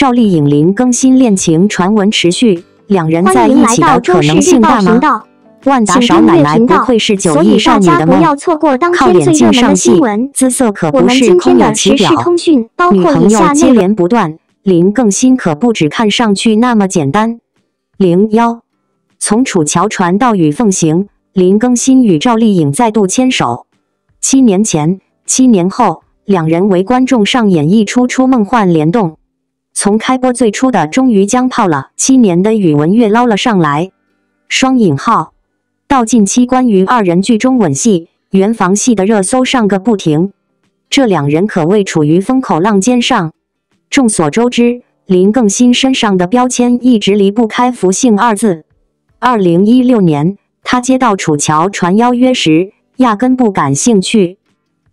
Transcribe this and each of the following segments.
赵丽颖、林更新恋情传闻持续，两人在一起的可能性大吗？万达少奶奶不愧是九亿少女的梦，要错过当靠脸进上戏。姿色可不是空有其表。女朋友接连不断，林更新可不只看上去那么简单。零幺，从楚乔传到与凤行，林更新与赵丽颖再度牵手。七年前，七年后，两人为观众上演一出出梦幻联动。从开播最初的终于将泡了七年的宇文玥捞了上来，双引号，到近期关于二人剧中吻戏、圆房戏的热搜上个不停。这两人可谓处于风口浪尖上。众所周知，林更新身上的标签一直离不开“福姓”二字。二零一六年，他接到楚乔传邀约时，压根不感兴趣。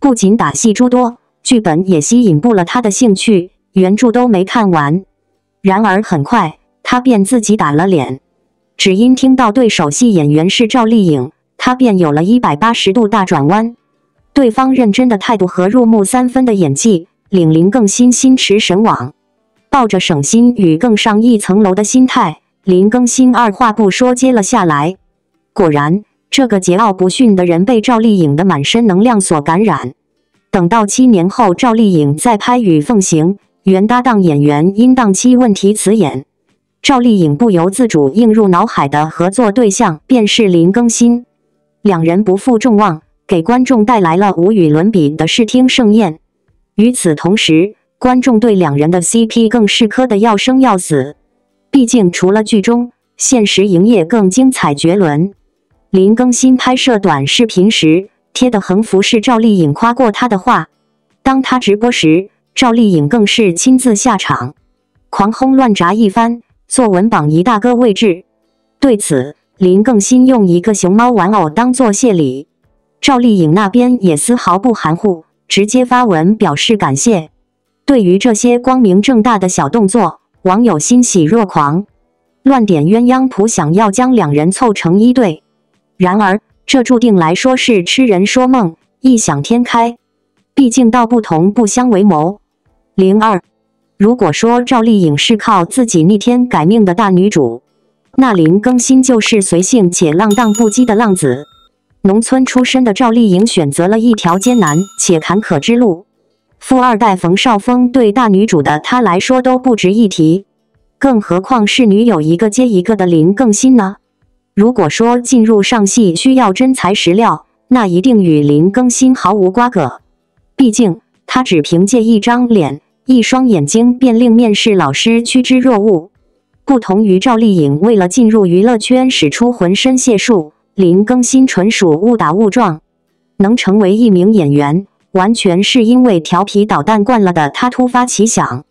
不仅打戏诸多，剧本也吸引不了他的兴趣，原著都没看完。然而很快，他便自己打了脸，只因听到对手戏演员是赵丽颖，他便有了一百八十度大转弯。对方认真的态度和入木三分的演技，令林更新心驰神往。抱着省心与更上一层楼的心态，林更新二话不说接了下来。果然，这个桀骜不驯的人被赵丽颖的满身能量所感染。等到七年后，赵丽颖再拍《与凤行》，原搭档演员因档期问题辞演，赵丽颖不由自主映入脑海的合作对象便是林更新。两人不负众望，给观众带来了无与伦比的视听盛宴。与此同时，观众对两人的 CP 更是磕得要生要死。毕竟，除了剧中，现实营业更精彩绝伦。林更新拍摄短视频时贴的横幅是赵丽颖夸过他的话，当他直播时，赵丽颖更是亲自下场，狂轰乱炸一番，作文榜一大哥位置。对此，林更新用一个熊猫玩偶当做谢礼，赵丽颖那边也丝毫不含糊，直接发文表示感谢。对于这些光明正大的小动作，网友欣喜若狂，乱点鸳鸯谱，想要将两人凑成一对。然而，这注定来说是痴人说梦，异想天开。毕竟道不同不相为谋。零二，如果说赵丽颖是靠自己逆天改命的大女主，那林更新就是随性且浪荡不羁的浪子。农村出身的赵丽颖选择了一条艰难且坎坷之路，富二代冯绍峰对大女主的她来说都不值一提，更何况是女友一个接一个的林更新呢？如果说进入上戏需要真材实料，那一定与林更新毫无瓜葛。毕竟他只凭借一张脸、一双眼睛，便令面试老师趋之若鹜。不同于赵丽颖为了进入娱乐圈使出浑身解数，林更新纯属误打误撞。能成为一名演员，完全是因为调皮捣蛋惯了的他突发奇想，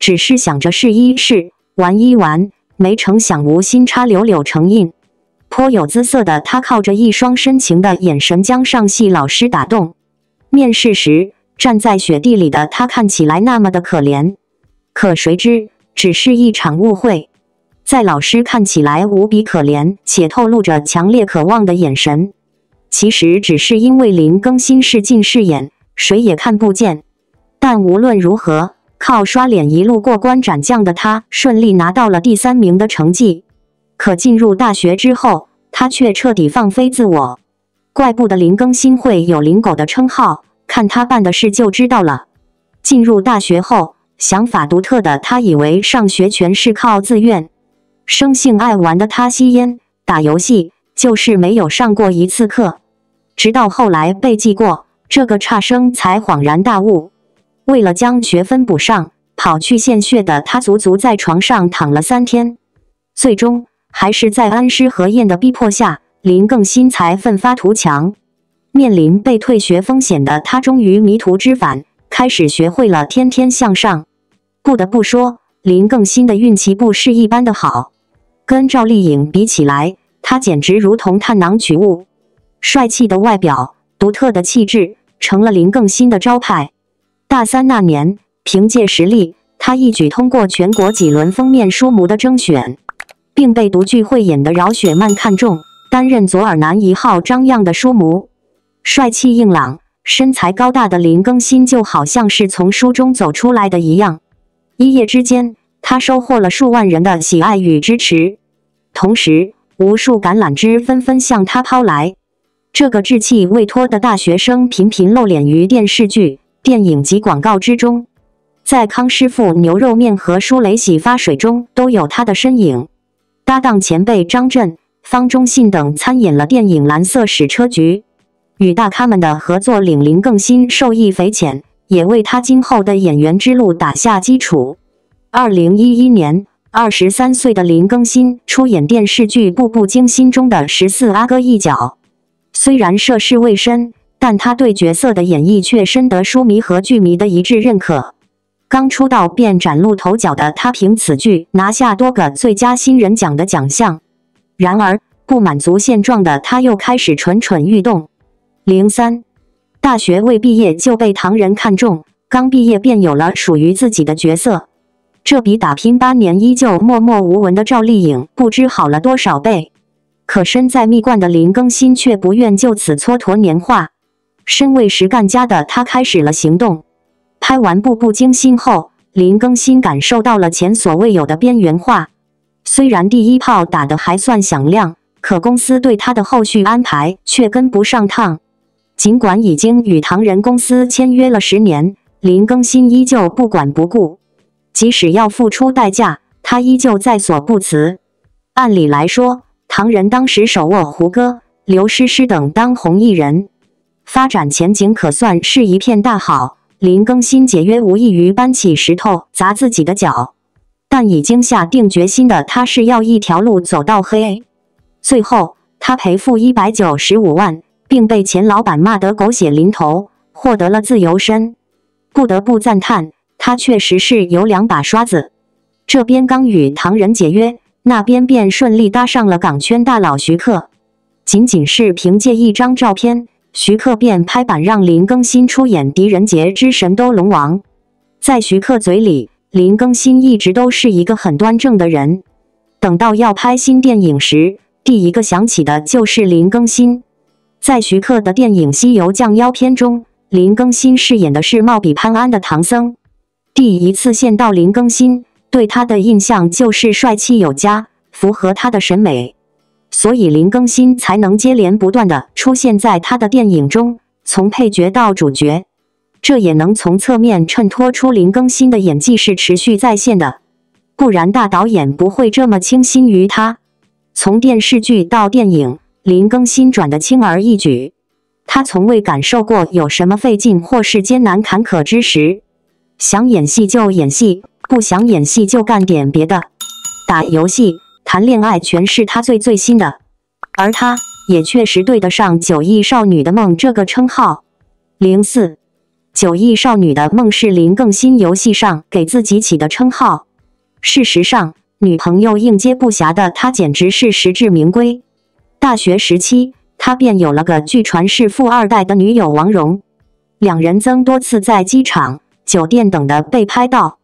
只是想着试一试、玩一玩，没成想无心插柳柳成荫。颇有姿色的他，靠着一双深情的眼神将上戏老师打动。面试时，站在雪地里的他看起来那么的可怜，可谁知只是一场误会。在老师看起来无比可怜且透露着强烈渴望的眼神，其实只是因为林更新是近视眼，谁也看不见。但无论如何，靠刷脸一路过关斩将的他，顺利拿到了第三名的成绩。可进入大学之后，他却彻底放飞自我。怪不得林更新会有“林狗”的称号，看他办的事就知道了。进入大学后，想法独特的他以为上学全是靠自愿。生性爱玩的他，吸烟、打游戏，就是没有上过一次课。直到后来被记过，这个差生才恍然大悟。为了将学分补上，跑去献血的他，足足在床上躺了三天。最终，还是在恩师何燕的逼迫下，林更新才奋发图强。面临被退学风险的他，终于迷途知返，开始学会了天天向上。不得不说，林更新的运气不是一般的好。跟赵丽颖比起来，他简直如同探囊取物。帅气的外表，独特的气质，成了林更新的招牌。大三那年，凭借实力，他一举通过全国几轮封面书模的征选。并被独具慧眼的饶雪漫看中，担任左耳男一号张漾的书模。帅气硬朗、身材高大的林更新就好像是从书中走出来的一样。一夜之间，他收获了数万人的喜爱与支持，同时无数橄榄枝纷纷向他抛来。这个稚气未脱的大学生频频露脸于电视剧、电影及广告之中，在康师傅牛肉面和舒蕾洗发水中都有他的身影。搭档前辈张震、方中信等参演了电影《蓝色矢车局》，与大咖们的合作令林更新受益匪浅，也为他今后的演员之路打下基础。二零一一年，二十三岁的林更新出演电视剧《步步惊心》中的十四阿哥一角。虽然涉世未深，但他对角色的演绎却深得书迷和剧迷的一致认可。刚出道便崭露头角的他，凭此剧拿下多个最佳新人奖的奖项。然而，不满足现状的他，又开始蠢蠢欲动。零三，大学未毕业就被唐人看中，刚毕业便有了属于自己的角色。这比打拼八年依旧默默无闻的赵丽颖不知好了多少倍。可身在蜜罐的林更新却不愿就此蹉跎年华。身为实干家的他开始了行动。拍完《步步惊心》后，林更新感受到了前所未有的边缘化。虽然第一炮打得还算响亮，可公司对他的后续安排却跟不上趟。尽管已经与唐人公司签约了十年，林更新依旧不管不顾。即使要付出代价，他依旧在所不辞。按理来说，唐人当时手握胡歌、刘诗诗等当红艺人，发展前景可算是一片大好。林更新解约无异于搬起石头砸自己的脚，但已经下定决心的他是要一条路走到黑。最后，他赔付一百九十五万，并被前老板骂得狗血淋头，获得了自由身。不得不赞叹。他确实是有两把刷子，这边刚与唐人解约，那边便顺利搭上了港圈大佬徐克。仅仅是凭借一张照片，徐克便拍板让林更新出演《狄仁杰之神都龙王》。在徐克嘴里，林更新一直都是一个很端正的人。等到要拍新电影时，第一个想起的就是林更新。在徐克的电影《西游降妖篇》中，林更新饰演的是貌比潘安的唐僧。第一次见到林更新，对他的印象就是帅气有加，符合他的审美，所以林更新才能接连不断的出现在他的电影中，从配角到主角。这也能从侧面衬托出林更新的演技是持续在线的，不然大导演不会这么倾心于他。从电视剧到电影，林更新转的轻而易举，他从未感受过有什么费劲或是艰难坎坷之时。想演戏就演戏，不想演戏就干点别的，打游戏、谈恋爱，全是他最最新的。而他也确实对得上“九亿少女的梦”这个称号。零四，九亿少女的梦是林更新游戏上给自己起的称号。事实上，女朋友应接不暇的他简直是实至名归。大学时期，他便有了个据传是富二代的女友王蓉，两人曾多次在机场。酒店等的被拍到，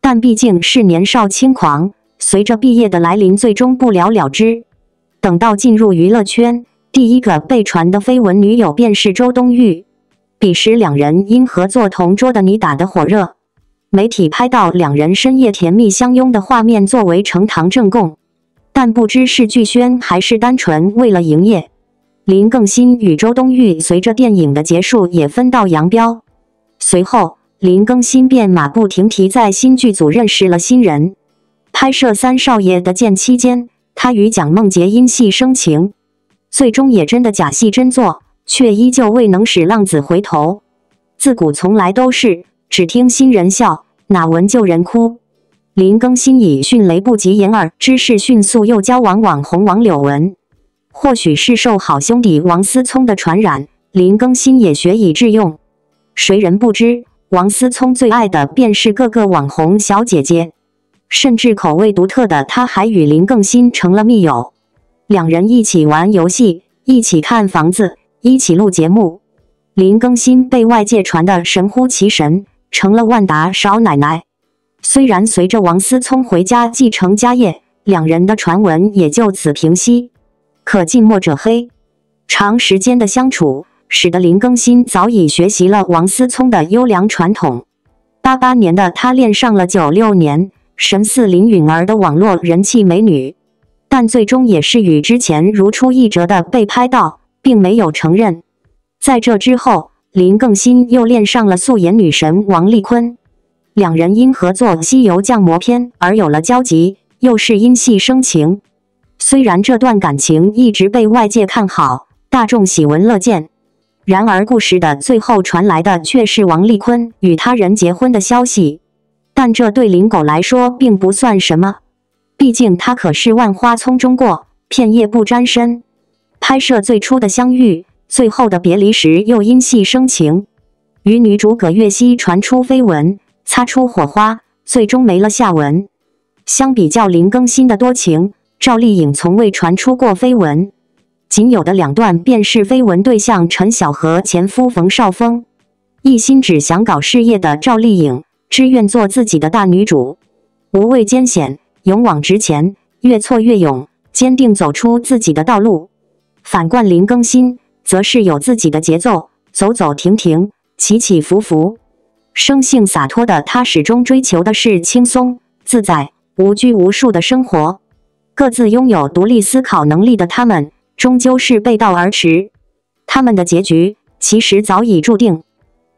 但毕竟是年少轻狂，随着毕业的来临，最终不了了之。等到进入娱乐圈，第一个被传的绯闻女友便是周冬雨。彼时两人因合作《同桌的你》打得火热，媒体拍到两人深夜甜蜜相拥的画面作为呈堂证供。但不知是剧宣还是单纯为了营业，林更新与周冬雨随着电影的结束也分道扬镳。随后。林更新便马不停蹄在新剧组认识了新人。拍摄《三少爷的剑》期间，他与蒋梦婕因戏生情，最终也真的假戏真做，却依旧未能使浪子回头。自古从来都是只听新人笑，哪闻旧人哭。林更新以迅雷不及掩耳之势迅速又交往网红王柳文，或许是受好兄弟王思聪的传染，林更新也学以致用。谁人不知？王思聪最爱的便是各个网红小姐姐，甚至口味独特的他还与林更新成了密友，两人一起玩游戏，一起看房子，一起录节目。林更新被外界传的神乎其神，成了万达少奶奶。虽然随着王思聪回家继承家业，两人的传闻也就此平息，可近墨者黑，长时间的相处。使得林更新早已学习了王思聪的优良传统。八八年的他恋上了九六年神似林允儿的网络人气美女，但最终也是与之前如出一辙的被拍到，并没有承认。在这之后，林更新又恋上了素颜女神王丽坤，两人因合作《西游降魔篇》而有了交集，又是因戏生情。虽然这段感情一直被外界看好，大众喜闻乐见，然而故事的最后传来的却是王丽坤与他人结婚的消息。但这对林狗来说并不算什么，毕竟他可是万花丛中过，片叶不沾身。拍摄最初的相遇，最后的别离时又因戏生情，与女主葛月熙传出绯闻，擦出火花，最终没了下文。相比较林更新的多情。赵丽颖从未传出过绯闻，仅有的两段便是绯闻对象陈晓和前夫冯绍峰。一心只想搞事业的赵丽颖，只愿做自己的大女主，无畏艰险，勇往直前，越挫越勇，坚定走出自己的道路。反观林更新，则是有自己的节奏，走走停停，起起伏伏，生性洒脱的他始终追求的是轻松自在、无拘无束的生活。各自拥有独立思考能力的他们，终究是背道而驰。他们的结局其实早已注定。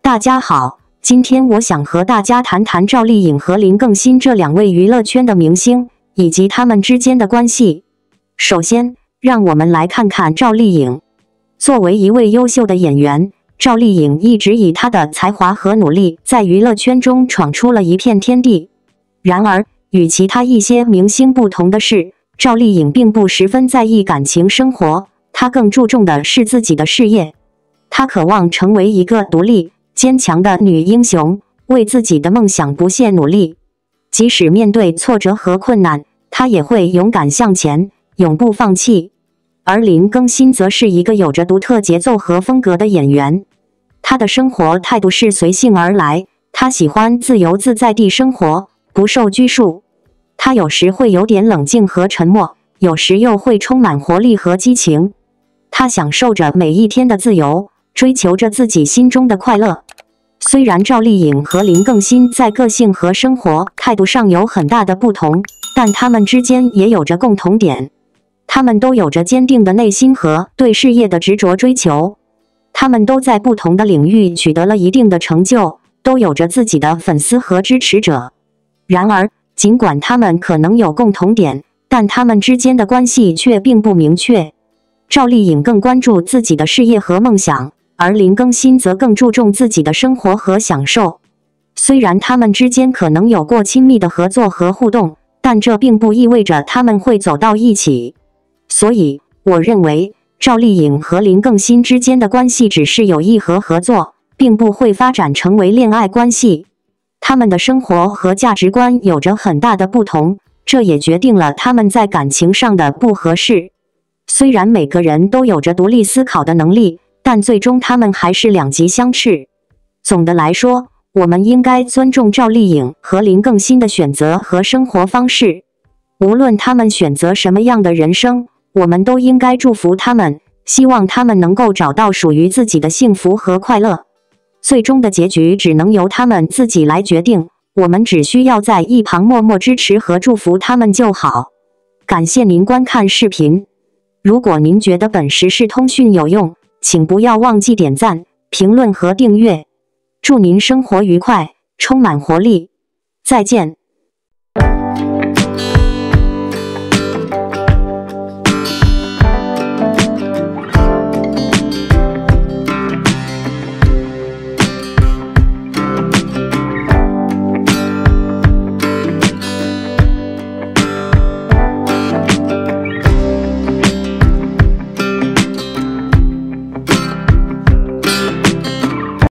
大家好，今天我想和大家谈谈赵丽颖和林更新这两位娱乐圈的明星，以及他们之间的关系。首先，让我们来看看赵丽颖。作为一位优秀的演员，赵丽颖一直以她的才华和努力，在娱乐圈中闯出了一片天地。然而，与其他一些明星不同的是，赵丽颖并不十分在意感情生活，她更注重的是自己的事业。她渴望成为一个独立、坚强的女英雄，为自己的梦想不懈努力。即使面对挫折和困难，她也会勇敢向前，永不放弃。而林更新则是一个有着独特节奏和风格的演员，他的生活态度是随性而来，他喜欢自由自在地生活，不受拘束。他有时会有点冷静和沉默，有时又会充满活力和激情。他享受着每一天的自由，追求着自己心中的快乐。虽然赵丽颖和林更新在个性和生活态度上有很大的不同，但他们之间也有着共同点：他们都有着坚定的内心和对事业的执着追求。他们都在不同的领域取得了一定的成就，都有着自己的粉丝和支持者。然而，尽管他们可能有共同点，但他们之间的关系却并不明确。赵丽颖更关注自己的事业和梦想，而林更新则更注重自己的生活和享受。虽然他们之间可能有过亲密的合作和互动，但这并不意味着他们会走到一起。所以，我认为赵丽颖和林更新之间的关系只是友谊和合作，并不会发展成为恋爱关系。他们的生活和价值观有着很大的不同，这也决定了他们在感情上的不合适。虽然每个人都有着独立思考的能力，但最终他们还是两极相斥。总的来说，我们应该尊重赵丽颖和林更新的选择和生活方式。无论他们选择什么样的人生，我们都应该祝福他们，希望他们能够找到属于自己的幸福和快乐。最终的结局只能由他们自己来决定，我们只需要在一旁默默支持和祝福他们就好。感谢您观看视频，如果您觉得本时事通讯有用，请不要忘记点赞、评论和订阅。祝您生活愉快，充满活力，再见。